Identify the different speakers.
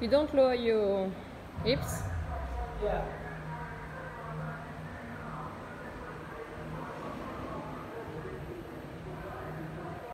Speaker 1: You don't lower your hips.
Speaker 2: Yeah.